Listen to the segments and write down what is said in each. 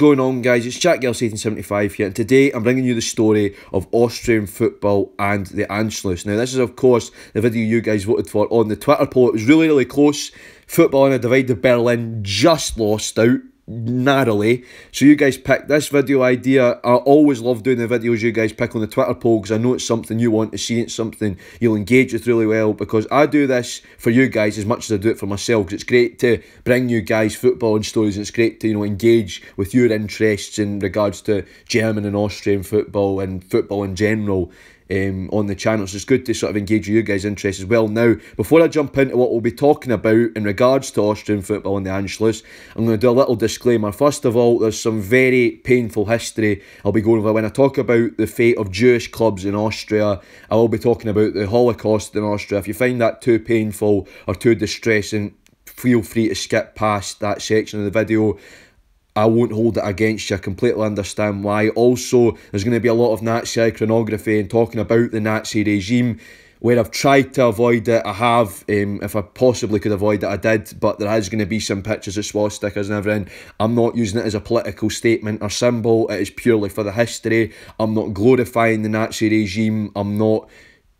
going on, guys? It's Jack Gillies 1875 here, and today I'm bringing you the story of Austrian football and the Anschluss. Now, this is, of course, the video you guys voted for on the Twitter poll. It was really, really close. Football in a divided Berlin just lost out narrowly. So you guys picked this video idea. I always love doing the videos you guys pick on the Twitter poll because I know it's something you want to see. It's something you'll engage with really well because I do this for you guys as much as I do it for myself because it's great to bring you guys football and stories and it's great to you know engage with your interests in regards to German and Austrian football and football in general um, on the channel. So it's good to sort of engage you guys' interest as well. Now, before I jump into what we'll be talking about in regards to Austrian football and the Anschluss, I'm going to do a little disclaimer. First of all, there's some very painful history I'll be going over when I talk about the fate of Jewish clubs in Austria. I will be talking about the Holocaust in Austria. If you find that too painful or too distressing, feel free to skip past that section of the video. I won't hold it against you. I completely understand why. Also, there's going to be a lot of Nazi iconography and talking about the Nazi regime. Where I've tried to avoid it, I have. Um, if I possibly could avoid it, I did. But there is going to be some pictures of swastikas and everything. I'm not using it as a political statement or symbol. It is purely for the history. I'm not glorifying the Nazi regime. I'm not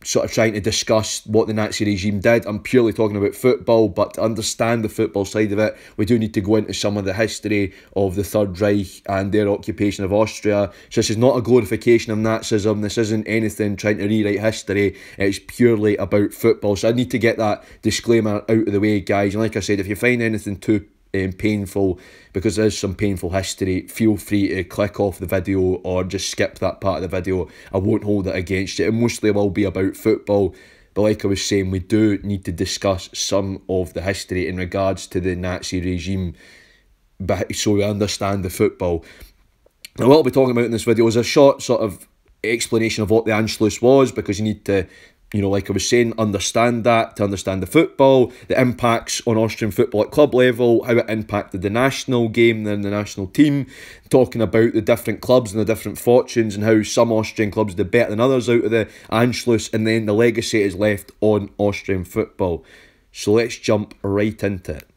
sort of trying to discuss what the Nazi regime did. I'm purely talking about football, but to understand the football side of it, we do need to go into some of the history of the Third Reich and their occupation of Austria. So this is not a glorification of Nazism. This isn't anything trying to rewrite history. It's purely about football. So I need to get that disclaimer out of the way, guys. And like I said, if you find anything too um, painful because there's some painful history feel free to click off the video or just skip that part of the video. I won't hold it against you. It mostly will be about football but like I was saying we do need to discuss some of the history in regards to the Nazi regime. So we understand the football. Now what I'll be talking about in this video is a short sort of explanation of what the Anschluss was because you need to you know, like I was saying, understand that, to understand the football, the impacts on Austrian football at club level, how it impacted the national game then the national team, talking about the different clubs and the different fortunes and how some Austrian clubs did better than others out of the Anschluss, and then the legacy is left on Austrian football. So let's jump right into it.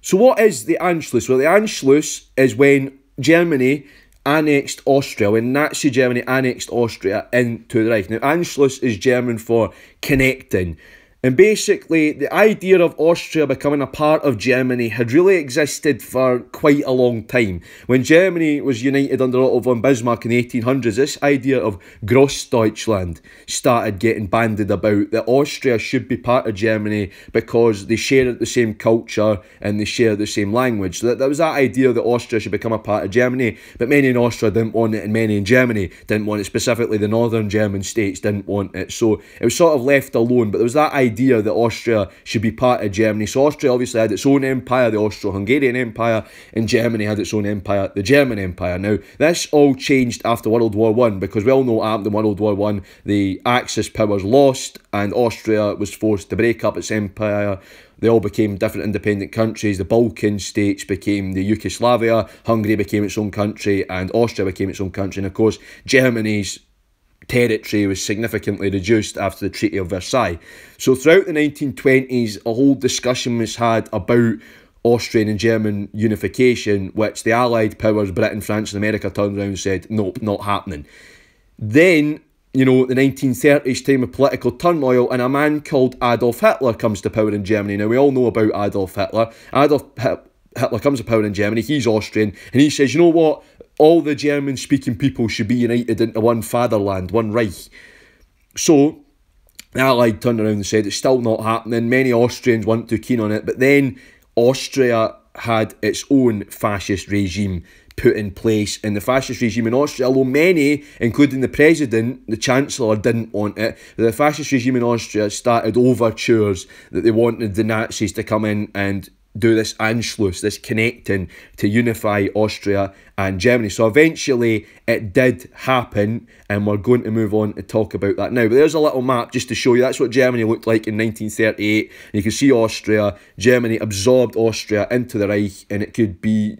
So what is the Anschluss? Well, the Anschluss is when Germany annexed Austria, when Nazi Germany annexed Austria into the Reich. Now, Anschluss is German for connecting. And basically, the idea of Austria becoming a part of Germany had really existed for quite a long time. When Germany was united under Otto von Bismarck in the 1800s, this idea of Grossdeutschland started getting banded about that Austria should be part of Germany because they share the same culture and they share the same language. That, that was that idea that Austria should become a part of Germany, but many in Austria didn't want it and many in Germany didn't want it. Specifically, the northern German states didn't want it. So it was sort of left alone, but there was that idea idea that Austria should be part of Germany. So Austria obviously had its own empire, the Austro-Hungarian Empire, and Germany had its own empire, the German Empire. Now, this all changed after World War One because we all know what happened in World War One. The Axis powers lost, and Austria was forced to break up its empire. They all became different independent countries. The Balkan states became the Yugoslavia, Hungary became its own country, and Austria became its own country. And of course, Germany's territory was significantly reduced after the Treaty of Versailles. So throughout the 1920s, a whole discussion was had about Austrian and German unification, which the Allied powers, Britain, France, and America, turned around and said, nope, not happening. Then, you know, the 1930s time of political turmoil, and a man called Adolf Hitler comes to power in Germany. Now, we all know about Adolf Hitler. Adolf Hitler comes to power in Germany, he's Austrian, and he says, you know what, all the German speaking people should be united into one fatherland, one Reich. So, the Allied turned around and said it's still not happening. Many Austrians weren't too keen on it, but then Austria had its own fascist regime put in place. And the fascist regime in Austria, although many, including the president, the chancellor, didn't want it, the fascist regime in Austria started overtures that they wanted the Nazis to come in and do this Anschluss, this connecting to unify Austria and Germany. So eventually it did happen, and we're going to move on to talk about that now. But there's a little map just to show you that's what Germany looked like in 1938. And you can see Austria, Germany absorbed Austria into the Reich, and it could be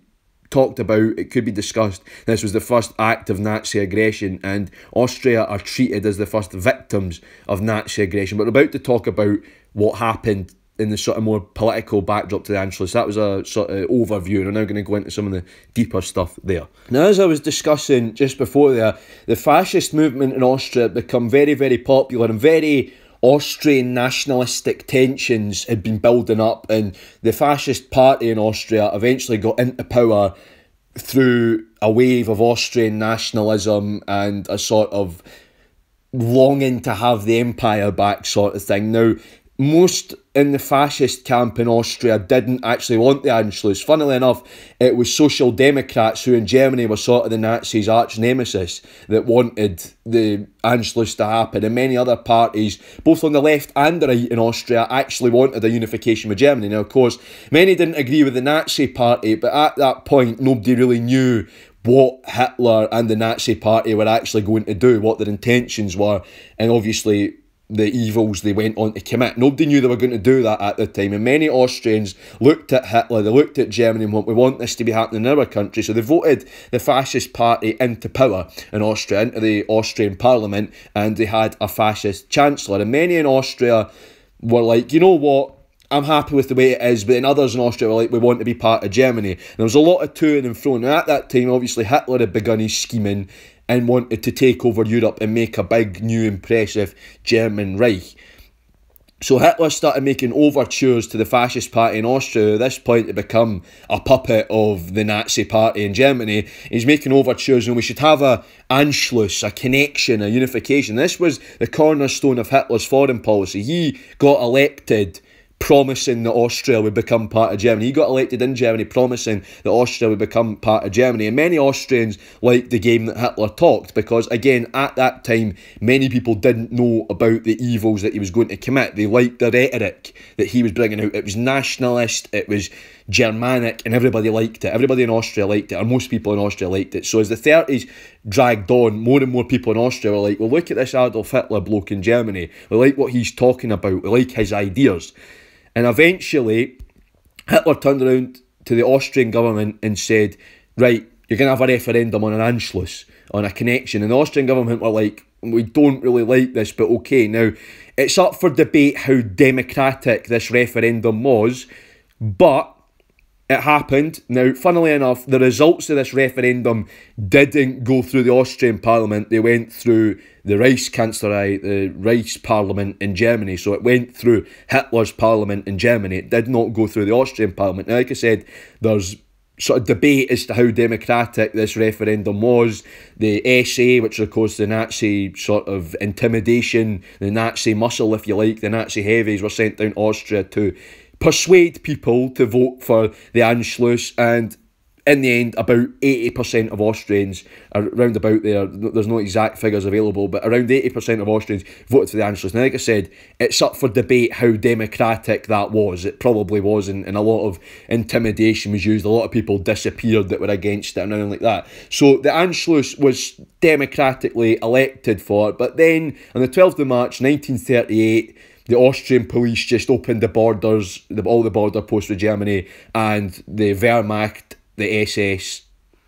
talked about, it could be discussed. This was the first act of Nazi aggression, and Austria are treated as the first victims of Nazi aggression. But we're about to talk about what happened in the sort of more political backdrop to the Anschluss. That was a sort of overview, and we're now going to go into some of the deeper stuff there. Now, as I was discussing just before there, the fascist movement in Austria become very, very popular and very Austrian nationalistic tensions had been building up, and the fascist party in Austria eventually got into power through a wave of Austrian nationalism and a sort of longing to have the empire back sort of thing. Now, most in the fascist camp in Austria didn't actually want the Anschluss. Funnily enough, it was Social Democrats who in Germany were sort of the Nazis' arch nemesis that wanted the Anschluss to happen. And many other parties, both on the left and the right in Austria, actually wanted a unification with Germany. Now, of course, many didn't agree with the Nazi party, but at that point, nobody really knew what Hitler and the Nazi party were actually going to do, what their intentions were. And obviously, the evils they went on to commit. Nobody knew they were going to do that at the time, and many Austrians looked at Hitler, they looked at Germany and went, We want this to be happening in our country. So they voted the fascist party into power in Austria, into the Austrian parliament, and they had a fascist chancellor. And many in Austria were like, You know what? I'm happy with the way it is, but then others in Austria were like, we want to be part of Germany. And there was a lot of to and fro. And at that time, obviously, Hitler had begun his scheming and wanted to take over Europe and make a big, new, impressive German Reich. So Hitler started making overtures to the fascist party in Austria at this point to become a puppet of the Nazi party in Germany. He's making overtures and we should have a Anschluss, a connection, a unification. This was the cornerstone of Hitler's foreign policy. He got elected promising that Austria would become part of Germany. He got elected in Germany promising that Austria would become part of Germany. And many Austrians liked the game that Hitler talked because, again, at that time, many people didn't know about the evils that he was going to commit. They liked the rhetoric that he was bringing out. It was nationalist, it was Germanic, and everybody liked it. Everybody in Austria liked it, or most people in Austria liked it. So as the 30s dragged on, more and more people in Austria were like, well, look at this Adolf Hitler bloke in Germany. We like what he's talking about. We like his ideas. And eventually, Hitler turned around to the Austrian government and said, Right, you're going to have a referendum on an Anschluss, on a connection. And the Austrian government were like, We don't really like this, but okay. Now, it's up for debate how democratic this referendum was, but it happened. Now, funnily enough, the results of this referendum didn't go through the Austrian parliament. They went through the Reichskanzlei, the Reich parliament in Germany. So it went through Hitler's parliament in Germany. It did not go through the Austrian parliament. Now, like I said, there's sort of debate as to how democratic this referendum was. The SA, which of course the Nazi sort of intimidation, the Nazi muscle, if you like, the Nazi heavies were sent down Austria to persuade people to vote for the Anschluss and in the end, about 80% of Austrians, around about there, there's no exact figures available, but around 80% of Austrians voted for the Anschluss. Now, like I said, it's up for debate how democratic that was. It probably wasn't, and a lot of intimidation was used. A lot of people disappeared that were against it and anything like that. So the Anschluss was democratically elected for but then on the 12th of March 1938, the Austrian police just opened the borders, the, all the border posts with Germany, and the Wehrmacht, the SS,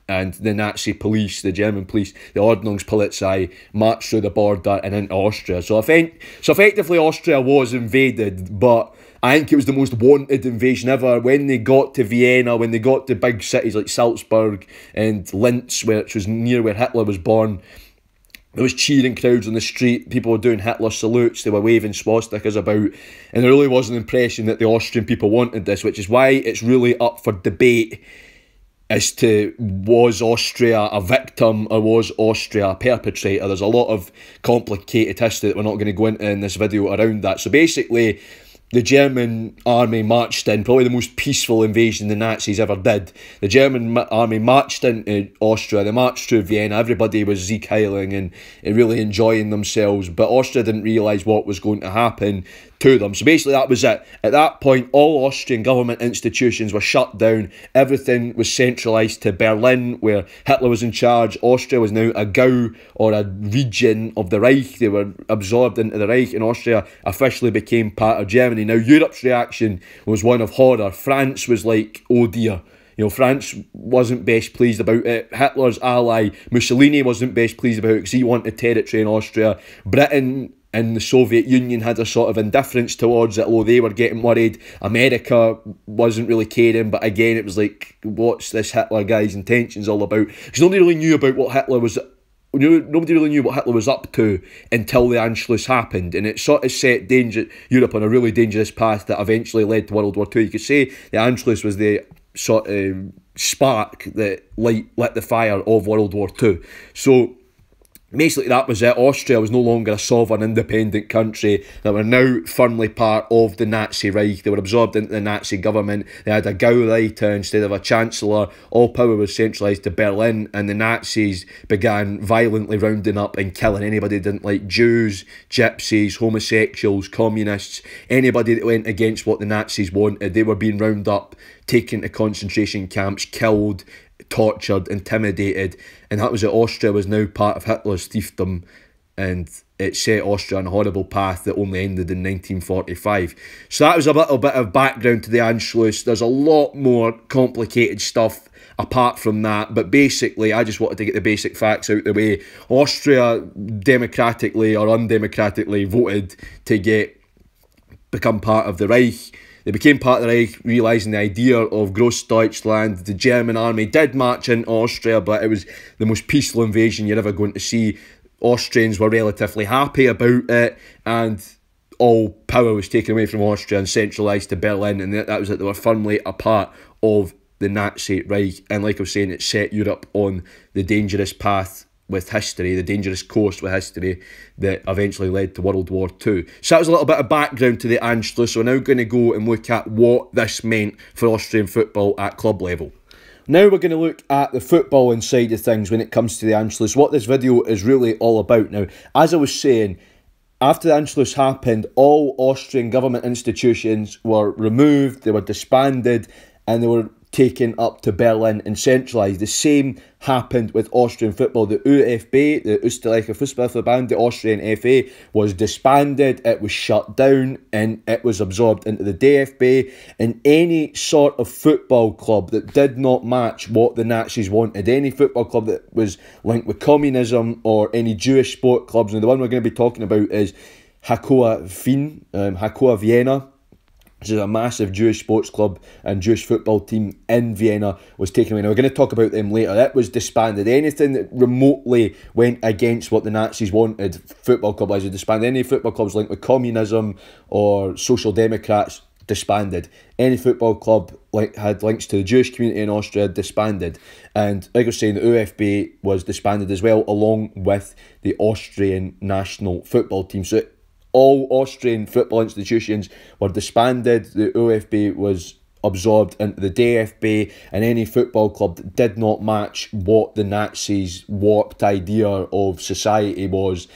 and the Nazi police, the German police, the Ordnungspolizei, marched through the border and into Austria. So, effect, so effectively, Austria was invaded, but I think it was the most wanted invasion ever. When they got to Vienna, when they got to big cities like Salzburg and Linz, which was near where Hitler was born, there was cheering crowds on the street, people were doing Hitler salutes, they were waving swastikas about, and there really was an impression that the Austrian people wanted this, which is why it's really up for debate as to was Austria a victim or was Austria a perpetrator. There's a lot of complicated history that we're not going to go into in this video around that. So basically, the German army marched in, probably the most peaceful invasion the Nazis ever did. The German army marched into Austria, they marched through Vienna, everybody was Sieg Heiling and really enjoying themselves, but Austria didn't realise what was going to happen to them. So basically, that was it. At that point, all Austrian government institutions were shut down. Everything was centralised to Berlin, where Hitler was in charge. Austria was now a Gau or a region of the Reich. They were absorbed into the Reich, and Austria officially became part of Germany. Now, Europe's reaction was one of horror. France was like, oh dear. You know, France wasn't best pleased about it. Hitler's ally Mussolini wasn't best pleased about it because he wanted territory in Austria. Britain and the Soviet Union had a sort of indifference towards it, although they were getting worried. America wasn't really caring, but again, it was like, what's this Hitler guy's intentions all about? Because nobody really knew about what Hitler was. Nobody really knew what Hitler was up to until the Anschluss happened, and it sort of set danger Europe on a really dangerous path that eventually led to World War Two. You could say the Anschluss was the sort of spark that light lit the fire of World War Two. So basically that was it. Austria was no longer a sovereign, independent country. They were now firmly part of the Nazi Reich. They were absorbed into the Nazi government. They had a Gauleiter instead of a chancellor. All power was centralised to Berlin, and the Nazis began violently rounding up and killing anybody who didn't like Jews, gypsies, homosexuals, communists, anybody that went against what the Nazis wanted. They were being rounded up, taken to concentration camps, killed, tortured, intimidated, and that was that Austria was now part of Hitler's fiefdom, and it set Austria on a horrible path that only ended in 1945. So that was a little bit of background to the Anschluss. There's a lot more complicated stuff apart from that, but basically, I just wanted to get the basic facts out the way. Austria democratically or undemocratically voted to get become part of the Reich they became part of the Reich, realising the idea of Grossdeutschland. The German army did march into Austria, but it was the most peaceful invasion you're ever going to see. Austrians were relatively happy about it, and all power was taken away from Austria and centralised to Berlin, and that was it. They were firmly a part of the Nazi Reich, and like I was saying, it set Europe on the dangerous path with history, the dangerous course with history that eventually led to World War II. So that was a little bit of background to the Anschluss. We're now going to go and look at what this meant for Austrian football at club level. Now we're going to look at the football side of things when it comes to the Anschluss, what this video is really all about. Now, as I was saying, after the Anschluss happened, all Austrian government institutions were removed, they were disbanded, and they were taken up to Berlin and centralised. The same happened with Austrian football. The ÖFB, the Österreicher Fußballverband, the Austrian FA, was disbanded, it was shut down, and it was absorbed into the DFB. And any sort of football club that did not match what the Nazis wanted, any football club that was linked with communism or any Jewish sport clubs, and the one we're going to be talking about is Hakoah Wien, um, Hakoah Vienna which is a massive Jewish sports club and Jewish football team in Vienna, was taken away. Now, we're going to talk about them later. It was disbanded. Anything that remotely went against what the Nazis wanted, football club wise, disbanded. Any football clubs linked with communism or social democrats, disbanded. Any football club like had links to the Jewish community in Austria disbanded. And like I was saying, the ÖFB was disbanded as well, along with the Austrian national football team. So all Austrian football institutions were disbanded. The ÖFB was absorbed into the DFB, and any football club that did not match what the Nazis' warped idea of society was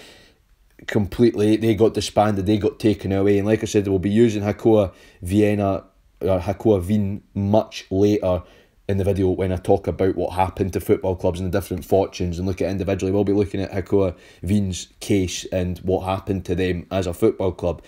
completely they got disbanded, they got taken away. And like I said, they will be using Hakoah Vienna or Hakoah Wien much later in the video when I talk about what happened to football clubs and the different fortunes and look at individually. We'll be looking at Hakoah Wien's case and what happened to them as a football club.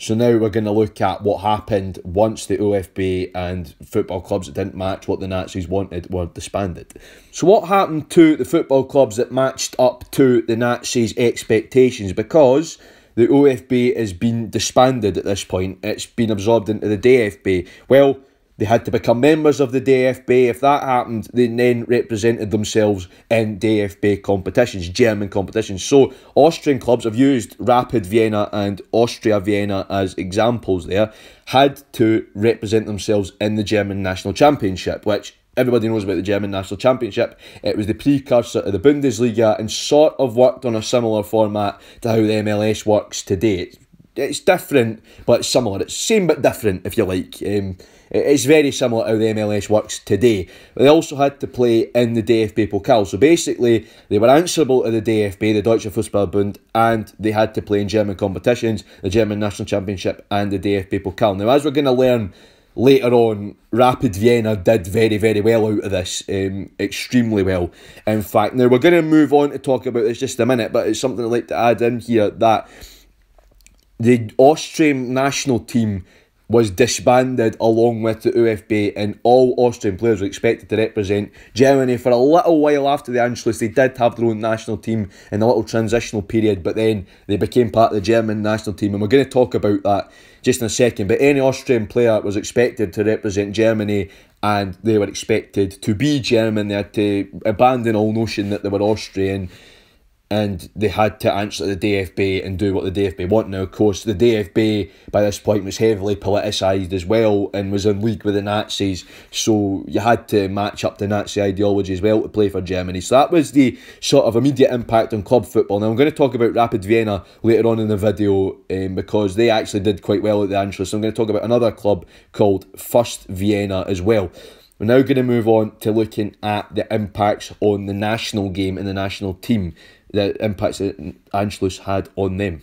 So now we're going to look at what happened once the ÖFB and football clubs that didn't match what the Nazis wanted were disbanded. So what happened to the football clubs that matched up to the Nazis' expectations? Because the ÖFB has been disbanded at this point, it's been absorbed into the DFB. Well, they had to become members of the DFB. If that happened, they then represented themselves in DFB competitions, German competitions. So Austrian clubs have used Rapid Vienna and Austria Vienna as examples there, had to represent themselves in the German National Championship, which everybody knows about the German National Championship. It was the precursor to the Bundesliga and sort of worked on a similar format to how the MLS works today. It's, different, but similar. It's same but different, if you like. Um, it's very similar how the MLS works today. They also had to play in the DFB Pokal. So basically, they were answerable to the DFB, the Deutsche Fußballbund, and they had to play in German competitions, the German National Championship and the DFB Pokal. Now, as we're going to learn later on, Rapid Vienna did very, very well out of this, um, extremely well. In fact, now we're going to move on to talk about this just a minute, but it's something I'd like to add in here that the Austrian national team was disbanded along with the ÖFB, and all Austrian players were expected to represent Germany for a little while after the Anschluss. They did have their own national team in a little transitional period, but then they became part of the German national team, and we're going to talk about that just in a second. But any Austrian player was expected to represent Germany, and they were expected to be German. They had to abandon all notion that they were Austrian and they had to answer the DFB and do what the DFB want. Now, of course, the DFB by this point was heavily politicised as well and was in league with the Nazis, so you had to match up the Nazi ideology as well to play for Germany. So that was the sort of immediate impact on club football. Now, I'm going to talk about Rapid Vienna later on in the video um, because they actually did quite well at the Anschluss. So I'm going to talk about another club called First Vienna as well. We're now going to move on to looking at the impacts on the national game and the national team the impacts that Anschluss had on them.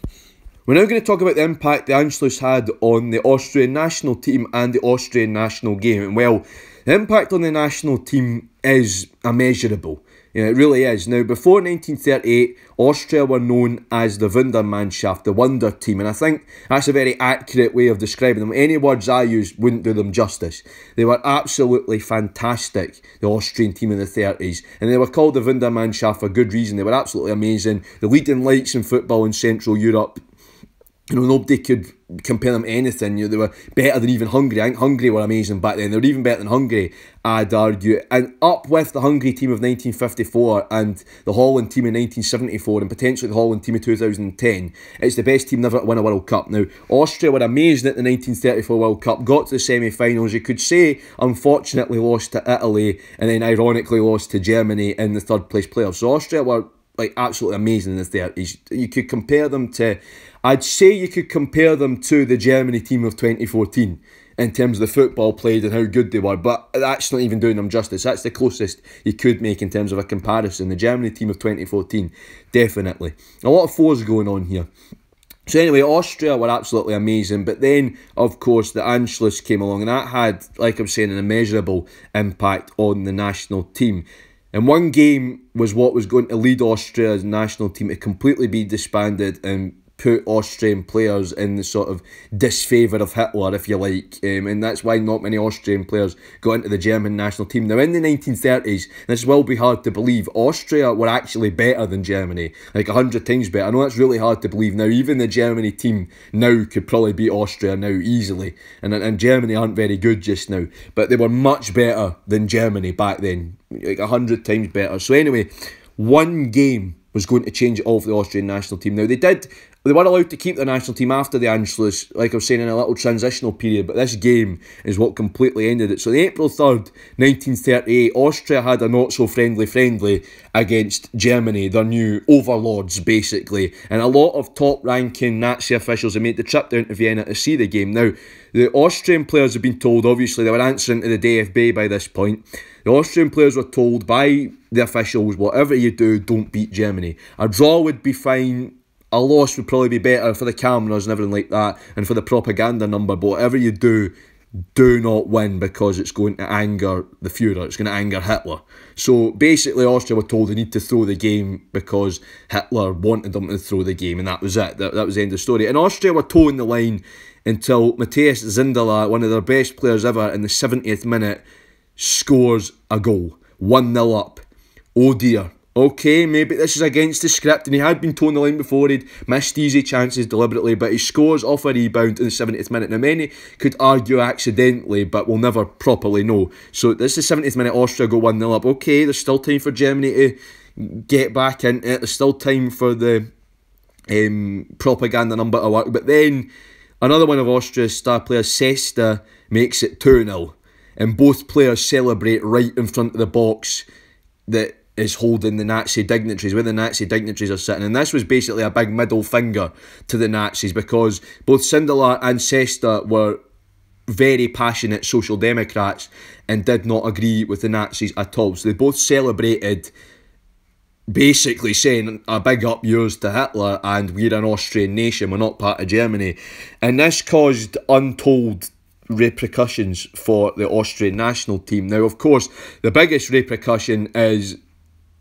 We're now going to talk about the impact the Anschluss had on the Austrian national team and the Austrian national game. And well, the impact on the national team is immeasurable. Yeah, it really is. Now, before 1938, Austria were known as the Wundermannschaft, the Wonder Team, and I think that's a very accurate way of describing them. Any words I use wouldn't do them justice. They were absolutely fantastic, the Austrian team in the 30s, and they were called the Wundermannschaft for good reason. They were absolutely amazing. The leading lights in football in Central Europe you know, nobody could compare them to anything. You know, they were better than even Hungary. I think Hungary were amazing back then. They were even better than Hungary, I'd argue. And up with the Hungary team of 1954 and the Holland team in 1974 and potentially the Holland team of 2010, it's the best team never to win a World Cup. Now, Austria were amazing at the 1934 World Cup, got to the semi-finals. You could say, unfortunately, lost to Italy and then ironically lost to Germany in the third place playoffs. So Austria were like absolutely amazing in the 30s. You could compare them to I'd say you could compare them to the Germany team of 2014 in terms of the football played and how good they were, but that's not even doing them justice. That's the closest you could make in terms of a comparison. The Germany team of 2014, definitely. A lot of fours going on here. So anyway, Austria were absolutely amazing, but then, of course, the Anschluss came along, and that had, like I'm saying, an immeasurable impact on the national team. And one game was what was going to lead Austria's national team to completely be disbanded and put Austrian players in the sort of disfavour of Hitler, if you like, um, and that's why not many Austrian players got into the German national team. Now, in the 1930s, this will be hard to believe, Austria were actually better than Germany, like a hundred times better. I know that's really hard to believe now. Even the Germany team now could probably beat Austria now easily, and and Germany aren't very good just now, but they were much better than Germany back then, like a hundred times better. So anyway, one game was going to change all for the Austrian national team. Now, they did they were allowed to keep the national team after the Anschluss, like I was saying, in a little transitional period, but this game is what completely ended it. So, on April 3rd, 1938, Austria had a not so friendly friendly against Germany, their new overlords, basically. And a lot of top ranking Nazi officials had made the trip down to Vienna to see the game. Now, the Austrian players have been told, obviously, they were answering to the DFB by this point. The Austrian players were told by the officials, whatever you do, don't beat Germany. A draw would be fine a loss would probably be better for the cameras and everything like that and for the propaganda number. But whatever you do, do not win because it's going to anger the Fuhrer, it's going to anger Hitler. So basically, Austria were told they need to throw the game because Hitler wanted them to throw the game, and that was it. That, that was the end of the story. And Austria were towing the line until Matthias Sindelar, one of their best players ever, in the 70th minute, scores a goal. 1 0 up. Oh dear. Okay, maybe this is against the script, and he had been toeing the line before. He'd missed easy chances deliberately, but he scores off a rebound in the 70th minute. Now, many could argue accidentally, but we'll never properly know. So, this is 70th minute, Austria go 1 0 up. Okay, there's still time for Germany to get back into it. There's still time for the um, propaganda number to work. But then, another one of Austria's star players, Sesta, makes it 2 0. And both players celebrate right in front of the box that is holding the Nazi dignitaries, where the Nazi dignitaries are sitting. And this was basically a big middle finger to the Nazis because both Sindelar and Sesta were very passionate social democrats and did not agree with the Nazis at all. So they both celebrated basically saying a big up yours to Hitler and we're an Austrian nation, we're not part of Germany. And this caused untold repercussions for the Austrian national team. Now, of course, the biggest repercussion is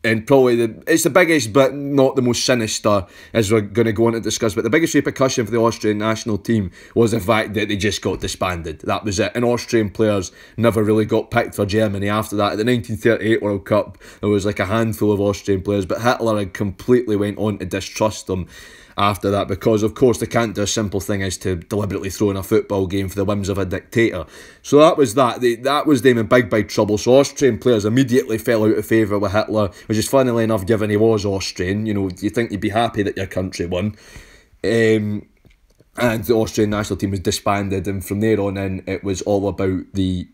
and probably the it's the biggest but not the most sinister as we're going to go on to discuss but the biggest repercussion for the Austrian national team was the fact that they just got disbanded that was it and Austrian players never really got picked for Germany after that at the 1938 World Cup there was like a handful of Austrian players but Hitler had completely went on to distrust them after that because, of course, they can't do a simple thing as to deliberately throw in a football game for the whims of a dictator. So that was that. They, that was them in big, big trouble. So Austrian players immediately fell out of favour with Hitler, which is funnily enough, given he was Austrian. You know, you think you'd be happy that your country won. Um, and the Austrian national team was disbanded, and from there on in, it was all about the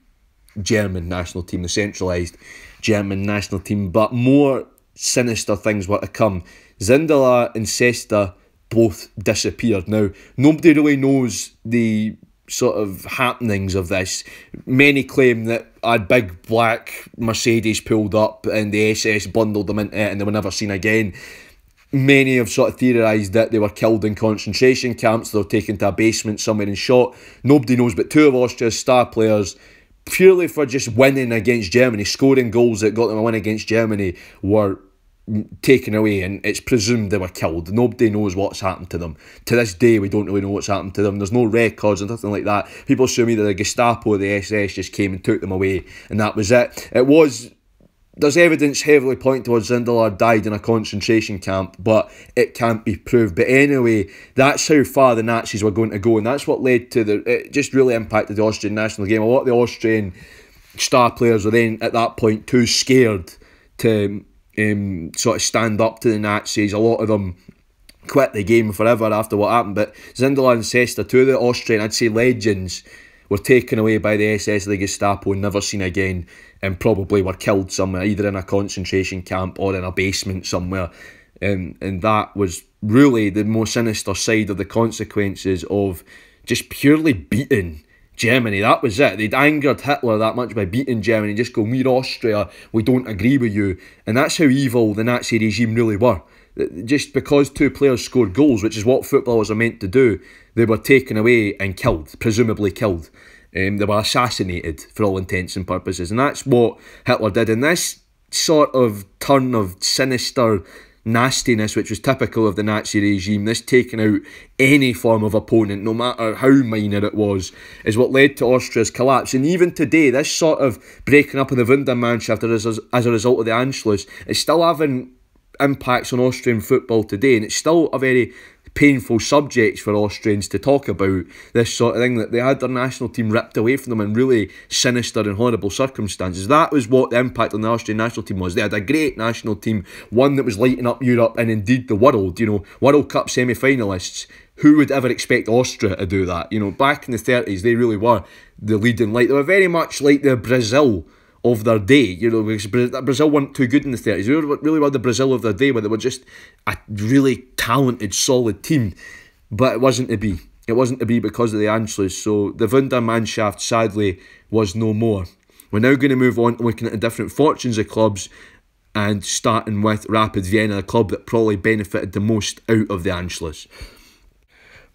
German national team, the centralised German national team. But more sinister things were to come. Sindelar and Sesta both disappeared. Now, nobody really knows the sort of happenings of this. Many claim that a big black Mercedes pulled up and the SS bundled them into it and they were never seen again. Many have sort of theorised that they were killed in concentration camps, they were taken to a basement somewhere and shot. Nobody knows, but two of Austria's star players, purely for just winning against Germany, scoring goals that got them a win against Germany, were taken away and it's presumed they were killed. Nobody knows what's happened to them. To this day, we don't really know what's happened to them. There's no records and nothing like that. People assume either the Gestapo or the SS just came and took them away and that was it. It was. There's evidence heavily pointing towards Sindelar died in a concentration camp, but it can't be proved. But anyway, that's how far the Nazis were going to go, and that's what led to the. It just really impacted the Austrian national game. A lot of the Austrian star players were then at that point too scared to um, sort of stand up to the Nazis. A lot of them quit the game forever after what happened. But Sindelar and Sesta, two of the Austrian, I'd say legends, were taken away by the SS, the Gestapo, and never seen again, and probably were killed somewhere, either in a concentration camp or in a basement somewhere. And, and that was really the most sinister side of the consequences of just purely beating Germany. That was it. They'd angered Hitler that much by beating Germany, just go, We're Austria, we don't agree with you. And that's how evil the Nazi regime really were. Just because two players scored goals, which is what footballers are meant to do, they were taken away and killed, presumably killed. Um, they were assassinated for all intents and purposes. And that's what Hitler did. And this sort of turn of sinister nastiness which was typical of the Nazi regime, this taking out any form of opponent, no matter how minor it was, is what led to Austria's collapse. And even today, this sort of breaking up of the Wundermannschaft as, as a result of the Anschluss is still having impacts on Austrian football today, and it's still a very painful subjects for Austrians to talk about this sort of thing that they had their national team ripped away from them in really sinister and horrible circumstances. That was what the impact on the Austrian national team was. They had a great national team, one that was lighting up Europe and indeed the world, you know, World Cup semi finalists. Who would ever expect Austria to do that? You know, back in the 30s, they really were the leading light. They were very much like the Brazil of their day. You know, Brazil weren't too good in the 30s. They really were the Brazil of their day, where they were just a really talented, solid team. But it wasn't to be. It wasn't to be because of the Anschluss. So the Wundermannschaft, sadly, was no more. We're now going to move on looking at the different fortunes of clubs and starting with Rapid Vienna, a club that probably benefited the most out of the Anschluss.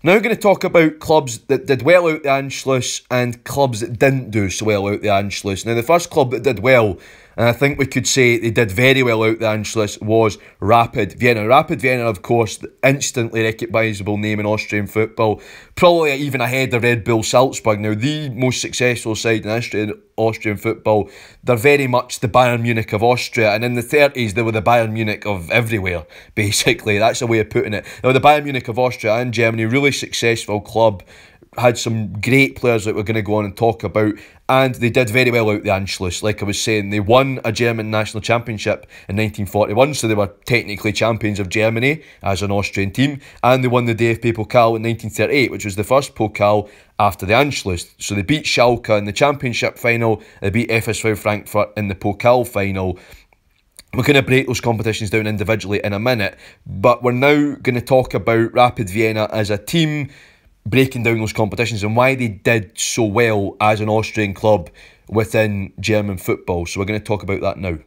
Now, we're going to talk about clubs that did well out the Anschluss and clubs that didn't do so well out the Anschluss. Now, the first club that did well and I think we could say they did very well out the Anschluss was Rapid Vienna. Rapid Vienna, of course, instantly recognisable name in Austrian football, probably even ahead of Red Bull Salzburg. Now, the most successful side in Austrian, Austrian football, they're very much the Bayern Munich of Austria, and in the 30s, they were the Bayern Munich of everywhere, basically. That's a way of putting it. Now, the Bayern Munich of Austria and Germany, really successful club had some great players that we're going to go on and talk about, and they did very well out the Anschluss. Like I was saying, they won a German national championship in 1941, so they were technically champions of Germany as an Austrian team, and they won the DFB Pokal in 1938, which was the first Pokal after the Anschluss. So they beat Schalke in the championship final, they beat FSV Frankfurt in the Pokal final. We're going to break those competitions down individually in a minute, but we're now going to talk about Rapid Vienna as a team breaking down those competitions and why they did so well as an Austrian club within German football. So we're going to talk about that now.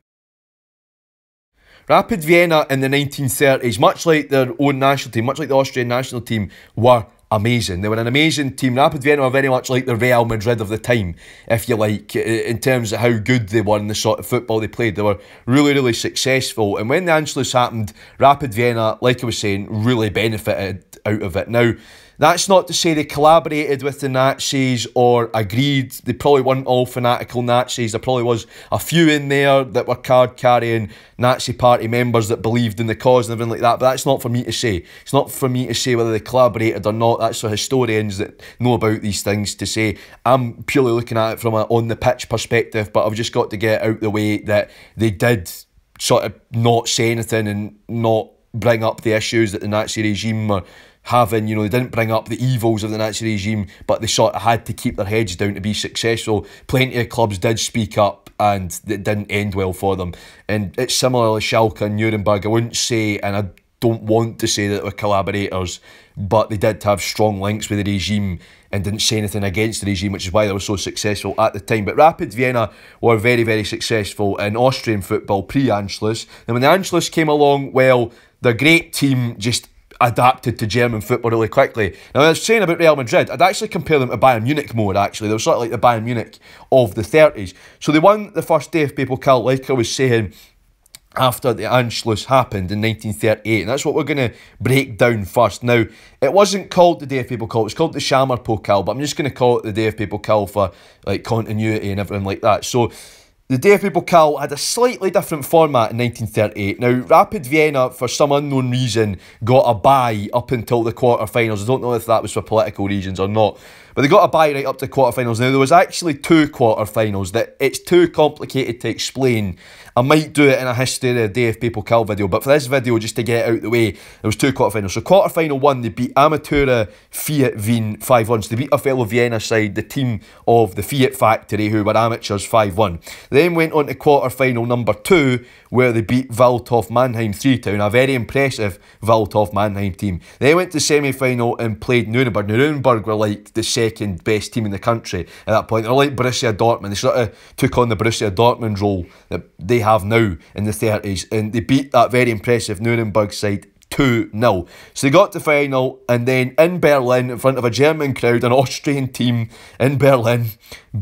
Rapid Vienna in the 1930s, much like their own national team, much like the Austrian national team, were amazing. They were an amazing team. Rapid Vienna were very much like the Real Madrid of the time, if you like, in terms of how good they were and the sort of football they played. They were really, really successful. And when the Anschluss happened, Rapid Vienna, like I was saying, really benefited out of it. Now, that's not to say they collaborated with the Nazis or agreed. They probably weren't all fanatical Nazis. There probably was a few in there that were card carrying Nazi party members that believed in the cause and everything like that. But that's not for me to say. It's not for me to say whether they collaborated or not. That's for historians that know about these things to say. I'm purely looking at it from a on the pitch perspective, but I've just got to get out the way that they did sort of not say anything and not bring up the issues that the Nazi regime were having, you know, they didn't bring up the evils of the Nazi regime, but they sort of had to keep their heads down to be successful. Plenty of clubs did speak up and it didn't end well for them. And it's similarly Schalke and Nuremberg. I wouldn't say, and I don't want to say that they were collaborators, but they did have strong links with the regime and didn't say anything against the regime, which is why they were so successful at the time. But Rapid Vienna were very, very successful in Austrian football pre-Anschluss. And when the Anschluss came along, well, their great team just adapted to German football really quickly. Now, I was saying about Real Madrid, I'd actually compare them to Bayern Munich more, actually. They were sort of like the Bayern Munich of the 30s. So they won the first day DFB Pokal, like I was saying, after the Anschluss happened in 1938. And that's what we're going to break down first. Now, it wasn't called the day DFB Pokal, it was called the Tschammer Pokal, but I'm just going to call it the day of DFB Pokal for like continuity and everything like that. So the DFB Pokal had a slightly different format in 1938. Now, Rapid Vienna, for some unknown reason, got a bye up until the quarterfinals. I don't know if that was for political reasons or not. But they got a bye right up to quarterfinals. Now, there was actually two quarterfinals that it's too complicated to explain. I might do it in a history of the people Pokal video, but for this video, just to get out the way, there was two quarterfinals. So quarterfinal one, they beat Amatura Fiat Wien 5-1. So they beat a fellow Vienna side, the team of the Fiat factory, who were amateurs 5-1. Then went on to quarterfinal number two, where they beat Waldhof Mannheim 3-2, a very impressive Waldhof Mannheim team. They went to semi-final and played Nuremberg. Nuremberg were like the second best team in the country at that point. They're like Borussia Dortmund. They sort of took on the Borussia Dortmund role that they have now in the 30s, and they beat that very impressive Nuremberg side 2 0. So they got to final, and then in Berlin, in front of a German crowd, an Austrian team in Berlin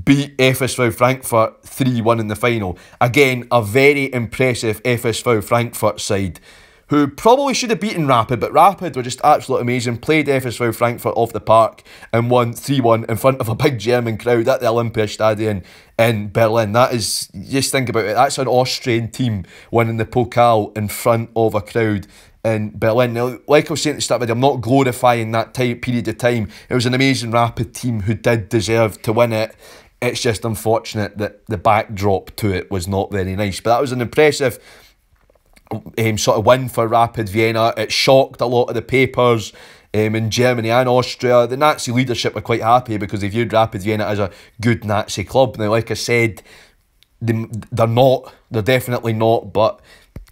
beat FSV Frankfurt 3 1 in the final. Again, a very impressive FSV Frankfurt side who probably should have beaten Rapid, but Rapid were just absolutely amazing. Played FSV Frankfurt off the park and won 3 1 in front of a big German crowd at the Olympiastadion in Berlin. That is, just think about it, that's an Austrian team winning the Pokal in front of a crowd in Berlin. Now, like I was saying at the start of the video, I'm not glorifying that time, period of time. It was an amazing Rapid team who did deserve to win it. It's just unfortunate that the backdrop to it was not very nice. But that was an impressive um, sort of win for Rapid Vienna. It shocked a lot of the papers um, in Germany and Austria. The Nazi leadership were quite happy because they viewed Rapid Vienna as a good Nazi club. Now, like I said, they, they're not. They're definitely not. But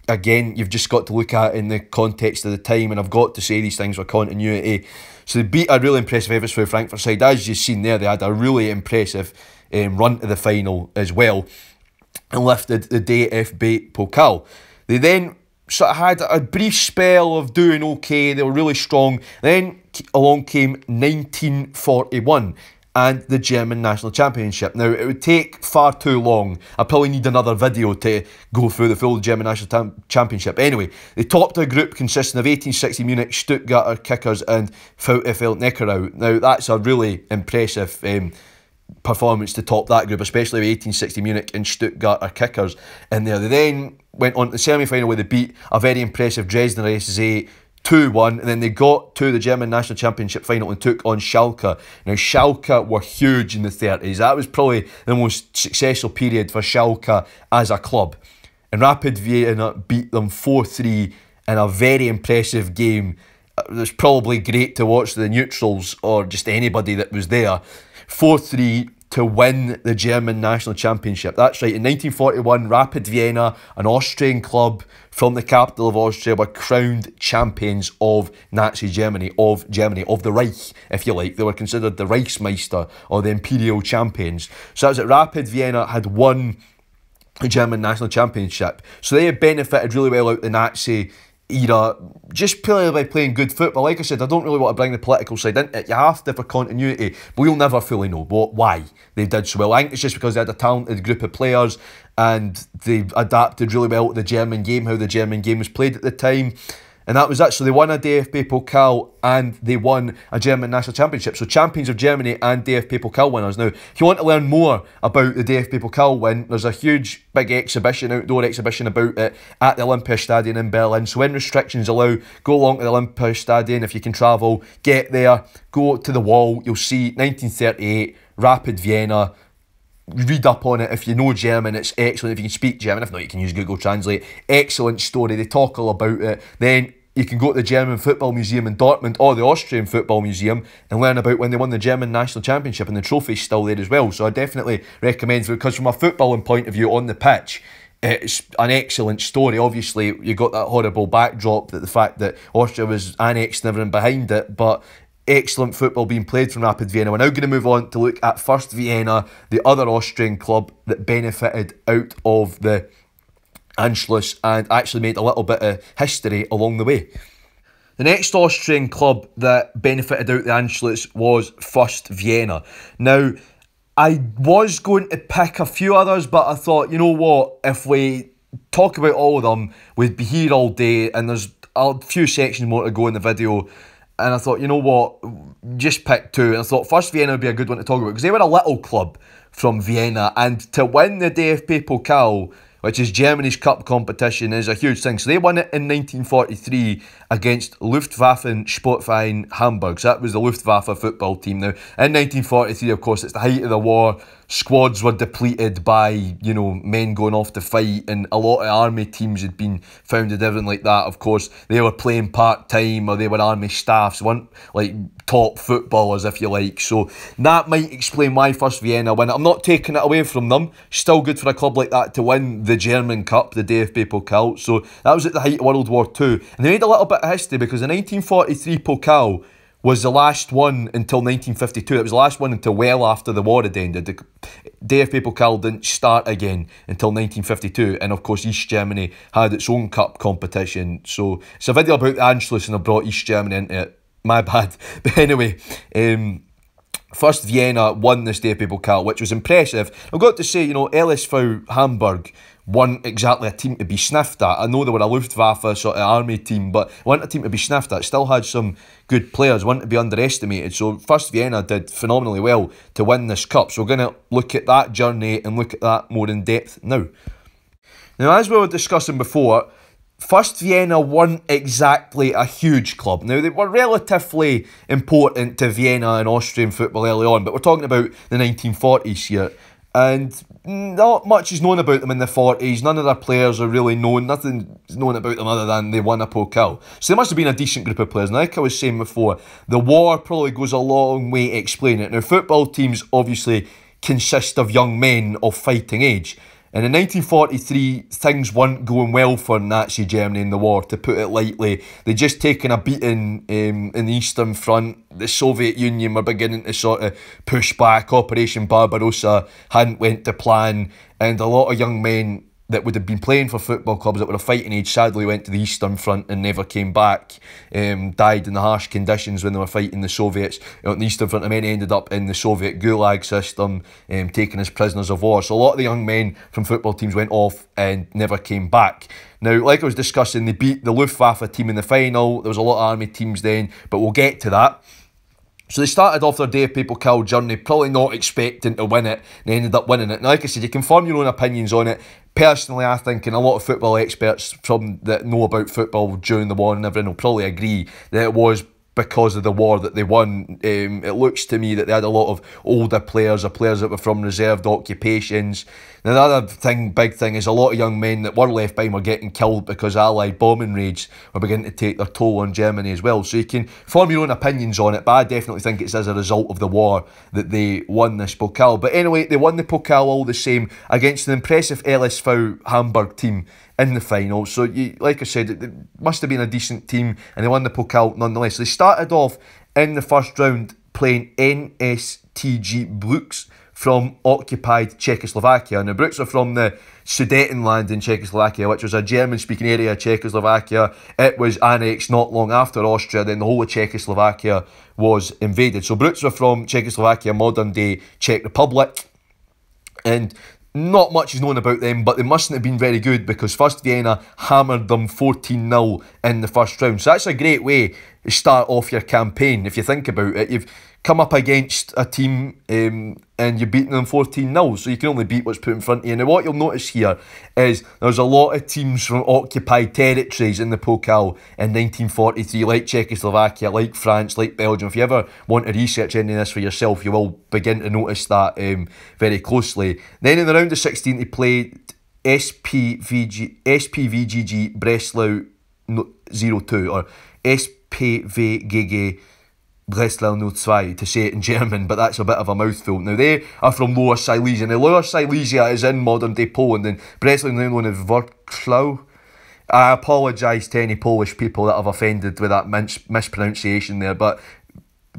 again, you've just got to look at in the context of the time, and I've got to say these things with continuity. So they beat a really impressive FSV Frankfurt side. As you've seen there, they had a really impressive um, run to the final as well and lifted the DFB Pokal. They then sort of had a brief spell of doing okay, they were really strong. Then along came 1941 and the German National Championship. Now, it would take far too long. I probably need another video to go through the full German National Championship. Anyway, they topped a group consisting of 1860 Munich, Stuttgarter Kickers and VfL Neckarau. Now, that's a really impressive um, performance to top that group, especially with 1860 Munich and Stuttgarter Kickers in there. They then went on to the semi-final where they beat a very impressive Dresdner SSA 2-1 and then they got to the German National Championship final and took on Schalke. Now Schalke were huge in the 30s. That was probably the most successful period for Schalke as a club. And Rapid Vienna beat them 4-3 in a very impressive game. It was probably great to watch the neutrals or just anybody that was there. 4-3 to win the German national championship. That's right, in 1941, Rapid Vienna, an Austrian club from the capital of Austria, were crowned champions of Nazi Germany, of Germany, of the Reich, if you like. They were considered the Reichsmeister or the Imperial champions. So that was it, Rapid Vienna had won the German national championship. So they had benefited really well out the Nazi era just purely by playing good football. Like I said, I don't really want to bring the political side into it. You have to for continuity, but we'll never fully know what, why they did so well. I think it's just because they had a talented group of players and they adapted really well to the German game, how the German game was played at the time and that was actually they won a DFB Pokal and they won a German national championship. So champions of Germany and DFB Pokal winners. Now, if you want to learn more about the DFB Pokal win, there's a huge big exhibition, outdoor exhibition about it at the Olympiastadion in Berlin. So when restrictions allow, go along to the Olympiastadion if you can travel, get there, go to the wall, you'll see 1938 Rapid Vienna read up on it if you know German. It's excellent. If you can speak German, if not, you can use Google Translate. Excellent story. They talk all about it. Then you can go to the German Football Museum in Dortmund or the Austrian Football Museum and learn about when they won the German National Championship and the trophy's still there as well. So I definitely recommend it because from a footballing point of view on the pitch, it's an excellent story. Obviously, you got that horrible backdrop that the fact that Austria was annexed and everything behind it, but excellent football being played from Rapid Vienna. We're now going to move on to look at First Vienna, the other Austrian club that benefited out of the Anschluss and actually made a little bit of history along the way. The next Austrian club that benefited out the Anschluss was First Vienna. Now, I was going to pick a few others, but I thought, you know what, if we talk about all of them, we'd be here all day, and there's a few sections more to go in the video and I thought, you know what, just pick two. And I thought First Vienna would be a good one to talk about because they were a little club from Vienna, and to win the DFB Pokal, which is Germany's cup competition, is a huge thing. So they won it in 1943 against Luftwaffe Sportverein Hamburg. So that was the Luftwaffe football team. Now, in 1943, of course, it's the height of the war squads were depleted by you know men going off to fight and a lot of army teams had been founded everything like that of course they were playing part-time or they were army staffs weren't like top footballers if you like so that might explain why first Vienna win I'm not taking it away from them still good for a club like that to win the German Cup the DFB Pokal so that was at the height of World War II and they made a little bit of history because the 1943 Pokal was the last one until 1952. It was the last one until well after the war had ended. The DFB Pokal didn't start again until 1952, and of course East Germany had its own cup competition. So it's a video about the Anschluss and I brought East Germany into it. My bad. But anyway, um, first Vienna won this DFB Pokal, which was impressive. I've got to say, you know, LSV Hamburg weren't exactly a team to be sniffed at. I know they were a Luftwaffe sort of army team, but weren't a team to be sniffed at. Still had some good players, weren't to be underestimated. So first Vienna did phenomenally well to win this cup. So we're going to look at that journey and look at that more in depth now. Now, as we were discussing before, First Vienna weren't exactly a huge club. Now, they were relatively important to Vienna and Austrian football early on, but we're talking about the 1940s here and not much is known about them in the 40s. None of their players are really known. Nothing is known about them other than they won a Pokal. So they must have been a decent group of players. And like I was saying before, the war probably goes a long way to explain it. Now, football teams obviously consist of young men of fighting age. And in 1943, things weren't going well for Nazi Germany in the war, to put it lightly. They'd just taken a beating um, in the Eastern Front. The Soviet Union were beginning to sort of push back. Operation Barbarossa hadn't went to plan. And a lot of young men that would have been playing for football clubs that were a fighting age sadly went to the Eastern Front and never came back. Um, died in the harsh conditions when they were fighting the Soviets on the Eastern Front and many ended up in the Soviet Gulag system, um, taken as prisoners of war. So a lot of the young men from football teams went off and never came back. Now, like I was discussing, they beat the Luftwaffe team in the final. There was a lot of army teams then, but we'll get to that. So they started off their DFB Pokal journey, probably not expecting to win it, they ended up winning it. Now, like I said, you can form your own opinions on it. Personally, I think, and a lot of football experts from that know about football during the war and everything will probably agree that it was because of the war that they won. Um, it looks to me that they had a lot of older players or players that were from reserved occupations. Now, the other thing, big thing, is a lot of young men that were left behind were getting killed because Allied bombing raids were beginning to take their toll on Germany as well. So you can form your own opinions on it, but I definitely think it's as a result of the war that they won this Pokal. But anyway, they won the Pokal all the same against an impressive LSV Hamburg team in the final. So, you, like I said, it, it must have been a decent team, and they won the Pokal nonetheless. They started off in the first round playing NSTG Brüx from occupied Czechoslovakia. Now, Brüx are from the Sudetenland in Czechoslovakia, which was a German speaking area of Czechoslovakia. It was annexed not long after Austria, then the whole of Czechoslovakia was invaded. So, Brüx were from Czechoslovakia, modern day Czech Republic. And not much is known about them, but they mustn't have been very good because First Vienna hammered them 14 0 in the first round. So that's a great way to start off your campaign if you think about it. You've come up against a team um, and you're beating them 14 0, so you can only beat what's put in front of you. Now, what you'll notice here is there's a lot of teams from occupied territories in the Pokal in 1943, like Czechoslovakia, like France, like Belgium. If you ever want to research any of this for yourself, you will begin to notice that um, very closely. Then in the round of 16, they played SPVG, SPVGG Breslau 02 or SPVGG Breslau 02 to say it in German, but that's a bit of a mouthful. Now, they are from Lower Silesia. Now, Lower Silesia is in modern day Poland, and Breslau now known as Wrocław. I apologise to any Polish people that have offended with that mispronunciation there, but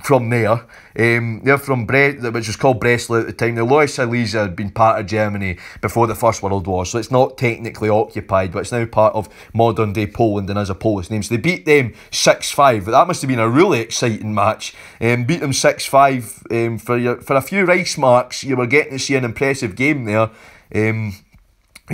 from there. Um, they're from Bre- which was called Breslau at the time. The Lower Silesia had been part of Germany before the First World War, so it's not technically occupied, but it's now part of modern day Poland and as a Polish name. So they beat them 6 5. That must have been a really exciting match. Um, beat them 6 5 um, for, your, for a few Reichsmarks. You were getting to see an impressive game there. Um,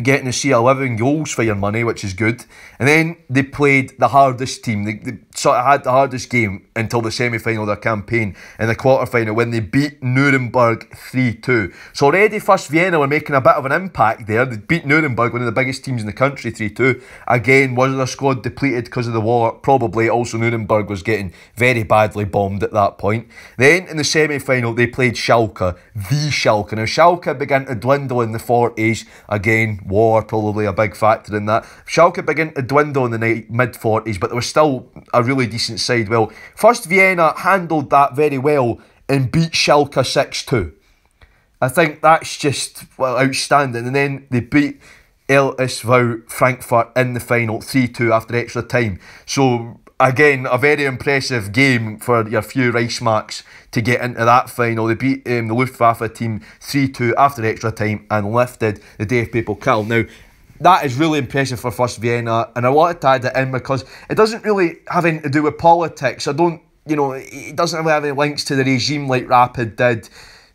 getting to see 11 goals for your money, which is good. And then they played the hardest team. They, they sort of had the hardest game until the semi final of their campaign in the quarter final when they beat Nuremberg 3 2. So already, First Vienna were making a bit of an impact there. They beat Nuremberg, one of the biggest teams in the country, 3 2. Again, was their squad depleted because of the war? Probably. Also, Nuremberg was getting very badly bombed at that point. Then in the semi final, they played Schalke, the Schalke. Now, Schalke began to dwindle in the 40s. Again, war probably a big factor in that. Schalke began to dwindle in the mid 40s, but there was still a really decent side. Well, first Vienna handled that very well and beat Schalke 6 2. I think that's just well, outstanding. And then they beat LSV Frankfurt in the final 3 2 after extra time. So, again, a very impressive game for your few Reichsmarks to get into that final. They beat um, the Luftwaffe team 3 2 after extra time and lifted the DFB Pokal. Now, that is really impressive for First Vienna, and I wanted to add it in because it doesn't really have anything to do with politics. I don't, you know, it doesn't really have any links to the regime like Rapid did.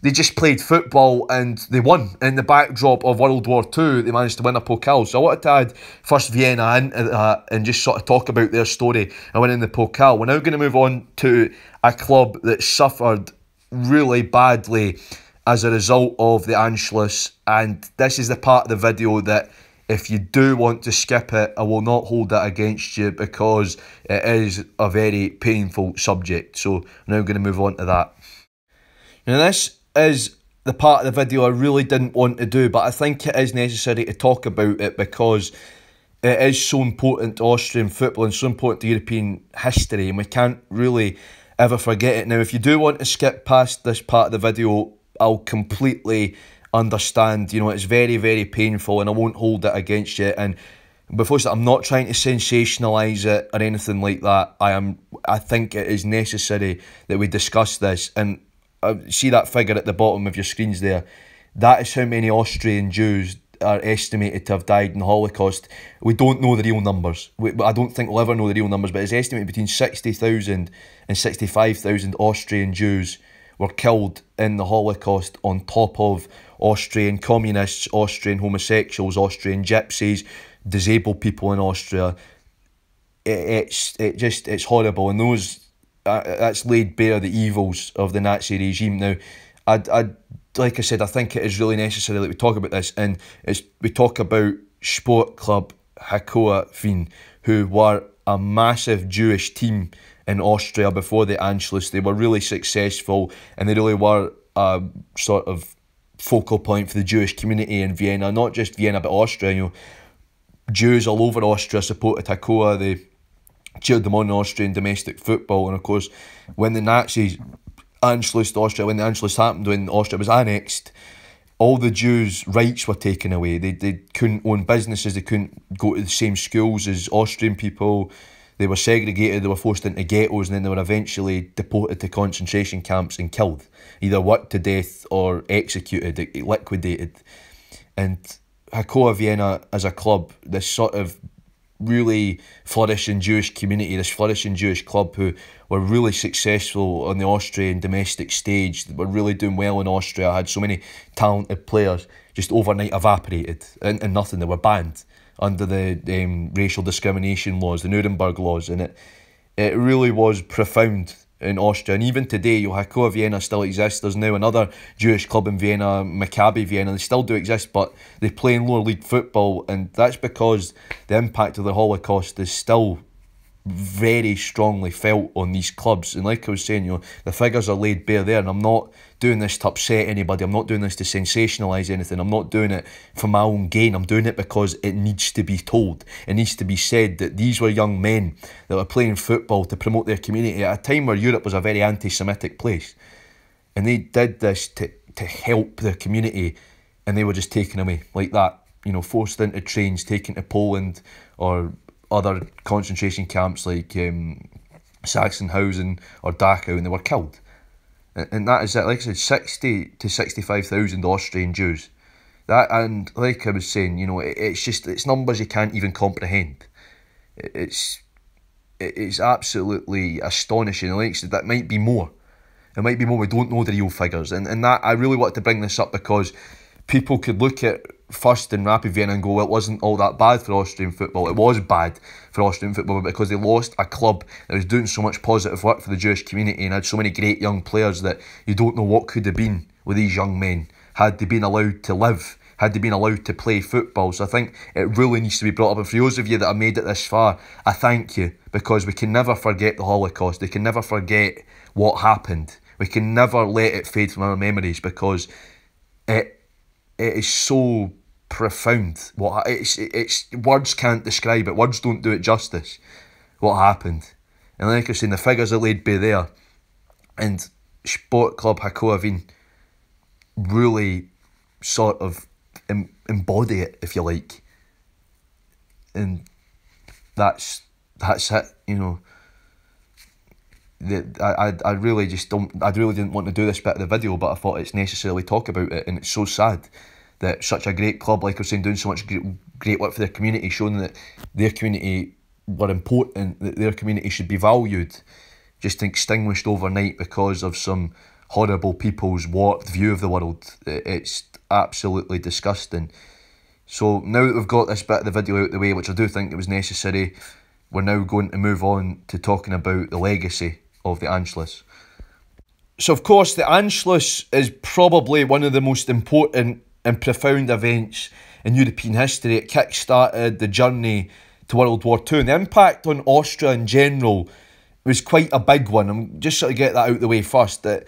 They just played football and they won. In the backdrop of World War II, they managed to win a Pokal. So I wanted to add First Vienna that uh, and just sort of talk about their story and winning the Pokal. We're now going to move on to a club that suffered really badly as a result of the Anschluss. And this is the part of the video that if you do want to skip it, I will not hold that against you because it is a very painful subject. So now I'm going to move on to that. Now this is the part of the video I really didn't want to do, but I think it is necessary to talk about it because it is so important to Austrian football and so important to European history, and we can't really ever forget it. Now, if you do want to skip past this part of the video, I'll completely understand, you know, it's very, very painful and I won't hold it against you. And before that, I'm not trying to sensationalise it or anything like that. I am. I think it is necessary that we discuss this. And uh, see that figure at the bottom of your screens there. That is how many Austrian Jews are estimated to have died in the Holocaust. We don't know the real numbers. We, I don't think we'll ever know the real numbers, but it's estimated between 60,000 and 65,000 Austrian Jews were killed in the Holocaust on top of Austrian communists, Austrian homosexuals, Austrian gypsies, disabled people in Austria. It, it's it just it's horrible, and those uh, that's laid bare the evils of the Nazi regime. Now, I I like I said, I think it is really necessary that we talk about this, and it's we talk about Sport Club Hakoah Wien, who were a massive Jewish team in Austria before the Anschluss. They were really successful, and they really were a sort of focal point for the Jewish community in Vienna, not just Vienna but Austria. You know, Jews all over Austria supported Hakoah. They cheered them on in Austrian domestic football, and of course, when the Nazis Anschluss Austria, when the Anschluss happened, when Austria was annexed, all the Jews' rights were taken away. They, they couldn't own businesses, they couldn't go to the same schools as Austrian people. They were segregated, they were forced into ghettos, and then they were eventually deported to concentration camps and killed, either worked to death or executed, liquidated. And Hakoah Vienna as a club, this sort of really flourishing Jewish community, this flourishing Jewish club who were really successful on the Austrian domestic stage, were really doing well in Austria, had so many talented players, just overnight evaporated and, and nothing. They were banned under the um, racial discrimination laws, the Nuremberg laws, and it it really was profound in Austria. And even today, Hakoah Vienna still exists. There's now another Jewish club in Vienna, Maccabi Vienna. They still do exist, but they play in lower league football, and that's because the impact of the Holocaust is still very strongly felt on these clubs. And like I was saying, you know, the figures are laid bare there, and I'm not doing this to upset anybody. I'm not doing this to sensationalise anything. I'm not doing it for my own gain. I'm doing it because it needs to be told. It needs to be said that these were young men that were playing football to promote their community at a time where Europe was a very anti Semitic place. And they did this to, to help their community, and they were just taken away like that. You know, forced into trains, taken to Poland or other concentration camps like um, Sachsenhausen or Dachau, and they were killed and that is it. Like I said, sixty to sixty-five thousand Austrian Jews. That and like I was saying, you know, it, it's just it's numbers you can't even comprehend. It, it's it's absolutely astonishing. Like I said, that might be more. It might be more. We don't know the real figures, and and that I really wanted to bring this up because people could look at first in Rapid Vienna and go, well, it wasn't all that bad for Austrian football. It was bad for Austrian football because they lost a club that was doing so much positive work for the Jewish community and had so many great young players that you don't know what could have been with these young men had they been allowed to live. Had they been allowed to play football. So I think it really needs to be brought up. And for those of you that have made it this far, I thank you because we can never forget the Holocaust. We can never forget what happened. We can never let it fade from our memories because it it is so profound. What it's it's words can't describe it. Words don't do it justice. What happened, and like I was the figures are laid bare there, and Sport Club Hakoah Wien really sort of embody it, if you like, and that's that's it. You know. The, I, I really just don't I really didn't want to do this bit of the video but I thought it's necessarily talk about it and it's so sad that such a great club, like I was saying, doing so much great work for their community, showing that their community were important, that their community should be valued, just extinguished overnight because of some horrible people's warped view of the world. It's absolutely disgusting. So now that we've got this bit of the video out the way, which I do think it was necessary, we're now going to move on to talking about the legacy of the Anschluss. So, of course, the Anschluss is probably one of the most important and profound events in European history. It kick-started the journey to World War II. And the impact on Austria in general was quite a big one. I'm just sort of get that out of the way first. That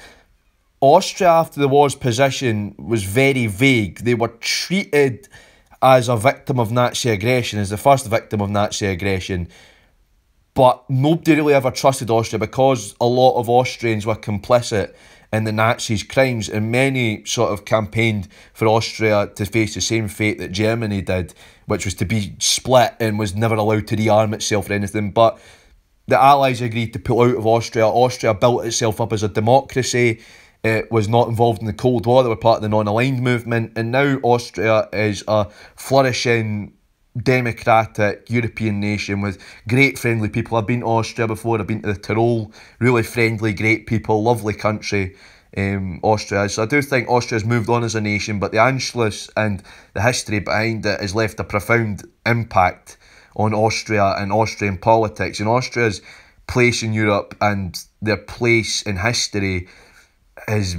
Austria, after the war's position, was very vague. They were treated as a victim of Nazi aggression, as the first victim of Nazi aggression. But nobody really ever trusted Austria because a lot of Austrians were complicit in the Nazis' crimes, and many sort of campaigned for Austria to face the same fate that Germany did, which was to be split and was never allowed to rearm itself or anything. But the Allies agreed to pull out of Austria. Austria built itself up as a democracy. It was not involved in the Cold War. They were part of the non-aligned movement, and now Austria is a flourishing democratic European nation with great friendly people. I've been to Austria before, I've been to the Tyrol, really friendly, great people, lovely country. Um, Austria So I do think Austria's moved on as a nation, but the Anschluss and the history behind it has left a profound impact on Austria and Austrian politics. And Austria's place in Europe and their place in history has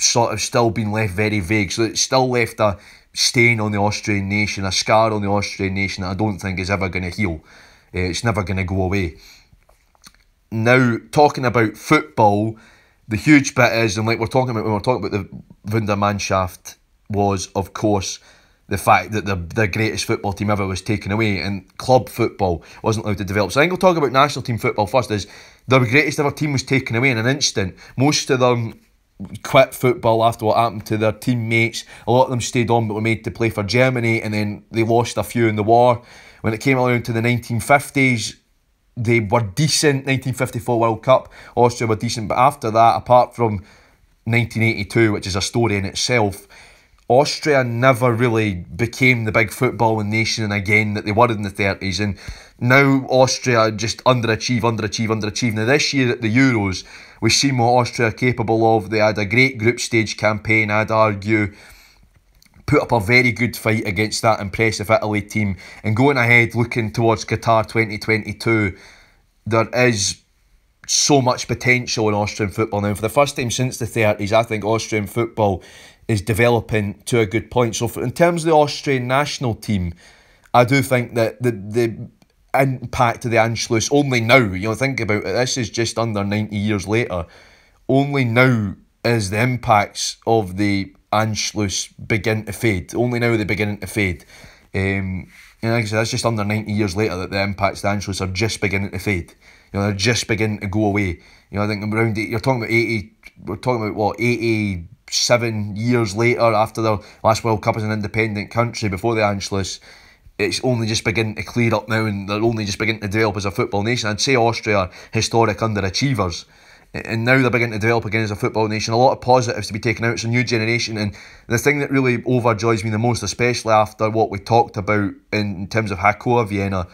sort of still been left very vague. So it's still left a stain on the Austrian nation, a scar on the Austrian nation that I don't think is ever going to heal. Uh, it's never going to go away. Now, talking about football, the huge bit is, and like we're talking about when we're talking about the Wundermannschaft, was of course the fact that the, the greatest football team ever was taken away and club football wasn't allowed to develop. So I think we'll talk about national team football first. Is the greatest ever team was taken away in an instant. Most of them quit football after what happened to their teammates. A lot of them stayed on but were made to play for Germany and then they lost a few in the war. When it came around to the 1950s, they were decent 1954 World Cup. Austria were decent, but after that, apart from 1982, which is a story in itself, Austria never really became the big footballing nation again that they were in the 30s. And now Austria just underachieve, underachieve, underachieve. Now, this year at the Euros, we've seen what Austria are capable of. They had a great group stage campaign, I'd argue put up a very good fight against that impressive Italy team. And going ahead, looking towards Qatar 2022, there is so much potential in Austrian football now. For the first time since the 30s, I think Austrian football is developing to a good point. So, for, in terms of the Austrian national team, I do think that the the impact of the Anschluss only now, you know, think about it, this is just under 90 years later, only now is the impacts of the Anschluss begin to fade. Only now are they beginning to fade. Um, and like I said, that's just under 90 years later that the impacts of the Anschluss are just beginning to fade. You know, they're just beginning to go away. You know, I think around, you're talking about 80, we're talking about what, 87 years later after the last World Cup as an independent country before the Anschluss it's only just beginning to clear up now and they're only just beginning to develop as a football nation. I'd say Austria are historic underachievers and now they're beginning to develop again as a football nation. A lot of positives to be taken out. It's a new generation, and the thing that really overjoys me the most, especially after what we talked about in terms of Hakoah Vienna,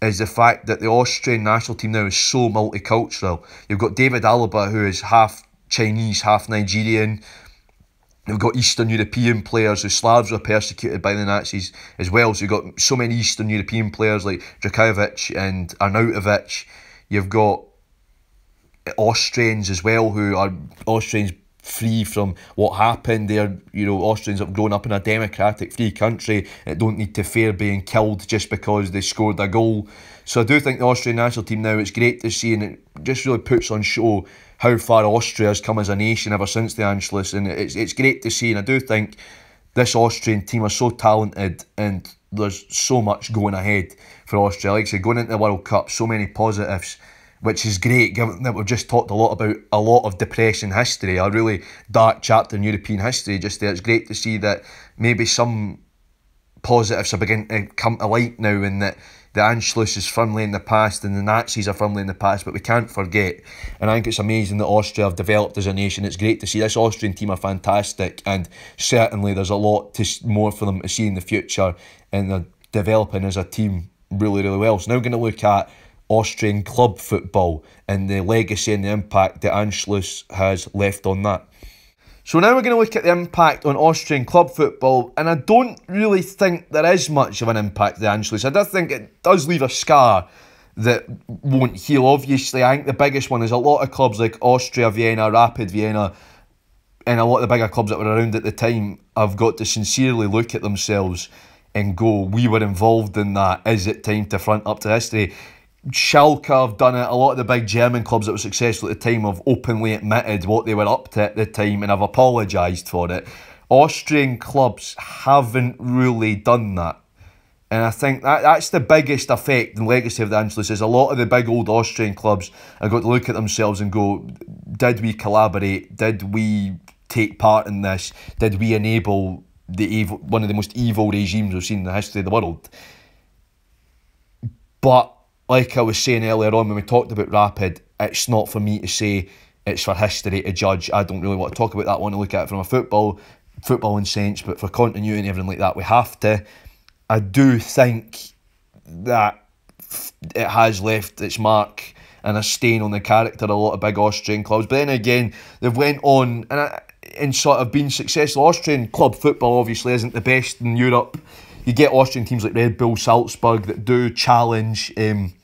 is the fact that the Austrian national team now is so multicultural. You've got David Alaba, who is half Chinese, half Nigerian. You've got Eastern European players who Slavs were persecuted by the Nazis as well. So you've got so many Eastern European players like Dragovic and Arnautovic. You've got Austrians as well, who are Austrians free from what happened. They're, you know, Austrians have grown up in a democratic, free country that don't need to fear being killed just because they scored a goal. So I do think the Austrian national team now, it's great to see and it just really puts on show how far Austria has come as a nation ever since the Anschluss. And it's, it's great to see. And I do think this Austrian team are so talented and there's so much going ahead for Austria. Like I said, going into the World Cup, so many positives which is great given that we've just talked a lot about a lot of depression history, a really dark chapter in European history just there. It's great to see that maybe some positives are beginning to come to light now and that the Anschluss is firmly in the past and the Nazis are firmly in the past, but we can't forget. And I think it's amazing that Austria have developed as a nation. It's great to see this Austrian team are fantastic, and certainly there's a lot to more for them to see in the future, and they're developing as a team really, really well. So now we're going to look at Austrian club football and the legacy and the impact that Anschluss has left on that. So now we're going to look at the impact on Austrian club football, and I don't really think there is much of an impact the Anschluss. I do think it does leave a scar that won't heal. Obviously, I think the biggest one is a lot of clubs like Austria Vienna, Rapid Vienna, and a lot of the bigger clubs that were around at the time have got to sincerely look at themselves and go, we were involved in that. Is it time to front up to history? Schalke have done it. A lot of the big German clubs that were successful at the time have openly admitted what they were up to at the time and have apologised for it. Austrian clubs haven't really done that. And I think that that's the biggest effect and legacy of the Anschluss is a lot of the big old Austrian clubs have got to look at themselves and go, did we collaborate? Did we take part in this? Did we enable the evil, one of the most evil regimes we've seen in the history of the world? But like I was saying earlier on when we talked about Rapid, it's not for me to say it's for history to judge. I don't really want to talk about that. I want to look at it from a football football and sense, but for continuity and everything like that, we have to. I do think that it has left its mark and a stain on the character of a lot of big Austrian clubs. But then again, they've went on and and sort of been successful. Austrian club football obviously isn't the best in Europe. You get Austrian teams like Red Bull Salzburg that do challenge. Um,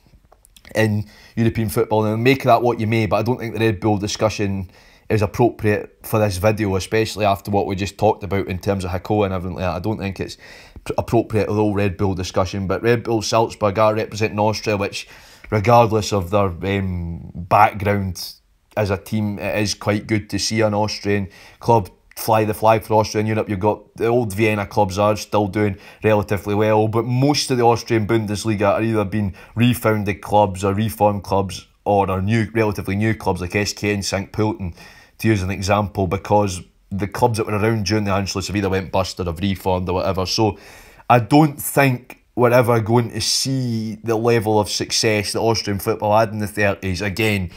in European football. And make that what you may, but I don't think the Red Bull discussion is appropriate for this video, especially after what we just talked about in terms of Hakoah and everything like that. I don't think it's appropriate the whole Red Bull discussion. But Red Bull Salzburg are representing Austria, which, regardless of their um, background as a team, it is quite good to see an Austrian club fly the flag for Austria in Europe. You've got the old Vienna clubs are still doing relatively well, but most of the Austrian Bundesliga are either being refounded clubs or reformed clubs or are new, relatively new clubs like SKN St Pölten, to use an example, because the clubs that were around during the Anschluss have either went bust or have reformed or whatever. So I don't think we're ever going to see the level of success that Austrian football had in the 30s again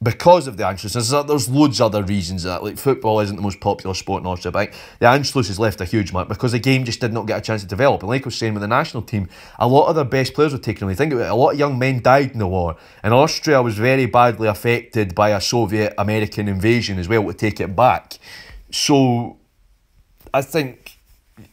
because of the Anschluss. There's, there's loads of other reasons that like football isn't the most popular sport in Austria, but the Anschluss has left a huge mark because the game just did not get a chance to develop. And like I was saying with the national team, a lot of their best players were taken away. Think about it, a lot of young men died in the war, and Austria was very badly affected by a Soviet American invasion as well to take it back. So I think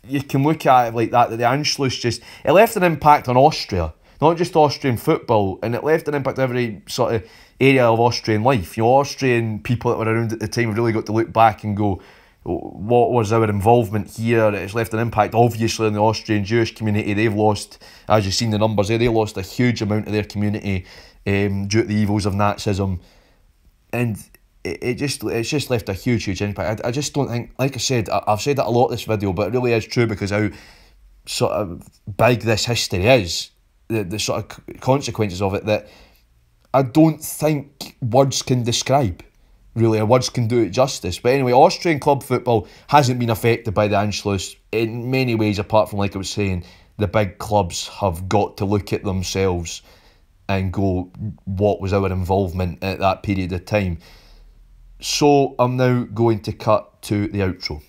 you can look at it like that, that the Anschluss just, it left an impact on Austria, not just Austrian football, and it left an impact on every sort of area of Austrian life. You know, Austrian people that were around at the time really got to look back and go, what was our involvement here? It's left an impact, obviously, on the Austrian Jewish community. They've lost, as you've seen the numbers there, they lost a huge amount of their community um, due to the evils of Nazism. And it, it just it's just left a huge, huge impact. I, I just don't think, like I said, I, I've said that a lot this video, but it really is true because how sort of big this history is, the, the sort of consequences of it that I don't think words can describe, really, or words can do it justice. But anyway, Austrian club football hasn't been affected by the Anschluss in many ways, apart from, like I was saying, the big clubs have got to look at themselves and go, what was our involvement at that period of time? So I'm now going to cut to the outro.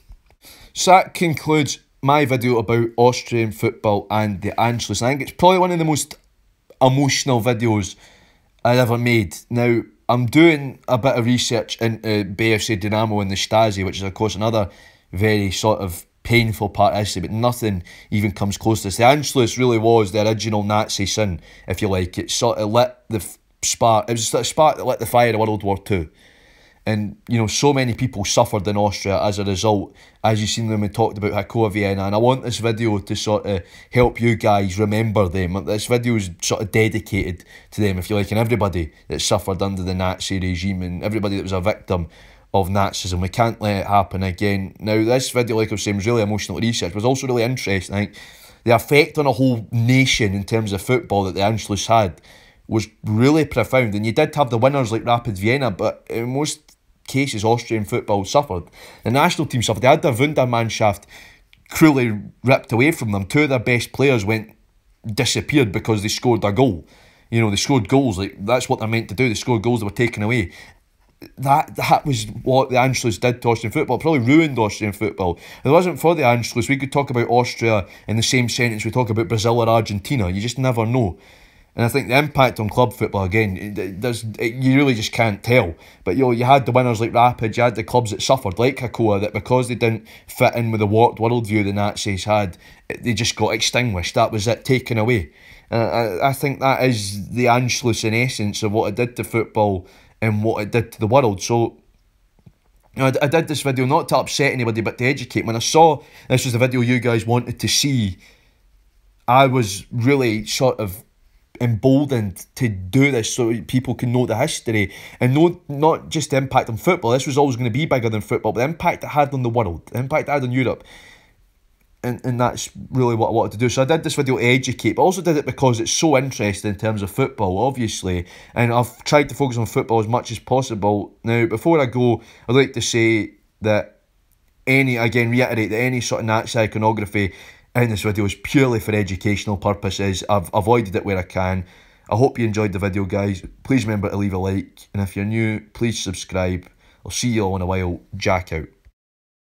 So that concludes my video about Austrian football and the Anschluss. I think it's probably one of the most emotional videos I ever made. Now, I'm doing a bit of research into BFC Dynamo and the Stasi, which is, of course, another very sort of painful part of history, but nothing even comes close to this. The Anschluss really was the original Nazi sin, if you like. It sort of lit the spark, it was a spark that lit the fire of World War Two and you know so many people suffered in Austria as a result as you've seen them and talked about Hakoah Vienna. And I want this video to sort of help you guys remember them. This video is sort of dedicated to them if you like and everybody that suffered under the Nazi regime and everybody that was a victim of Nazism. We can't let it happen again. Now this video like I was saying was really emotional research It was also really interesting. The effect on a whole nation in terms of football that the Anschluss had was really profound. And you did have the winners like Rapid Vienna but most cases Austrian football suffered. The national team suffered. They had their Wundermannschaft cruelly ripped away from them. Two of their best players went disappeared because they scored a goal. You know, they scored goals. Like that's what they're meant to do. They scored goals that were taken away. That that was what the Anschluss did to Austrian football. Probably ruined Austrian football. If it wasn't for the Anschluss, we could talk about Austria in the same sentence we talk about Brazil or Argentina. You just never know. And I think the impact on club football again, there's you really just can't tell. But you know, you had the winners like Rapid, you had the clubs that suffered like Hakoah that because they didn't fit in with the warped worldview the Nazis had, they just got extinguished. That was it, taken away. Uh, I, I think that is the Anschluss in essence of what it did to football and what it did to the world. So I, I did this video not to upset anybody, but to educate. When I saw this was the video you guys wanted to see, I was really sort of emboldened to do this so people can know the history and know not just the impact on football. This was always going to be bigger than football, but the impact it had on the world, the impact it had on Europe. And, and that's really what I wanted to do. So I did this video to educate, but also did it because it's so interesting in terms of football, obviously. And I've tried to focus on football as much as possible. Now, before I go, I'd like to say that any, again, reiterate that any sort of Nazi iconography in this video is purely for educational purposes. I've avoided it where I can. I hope you enjoyed the video, guys. Please remember to leave a like. And if you're new, please subscribe. I'll see you all in a while. Jack out.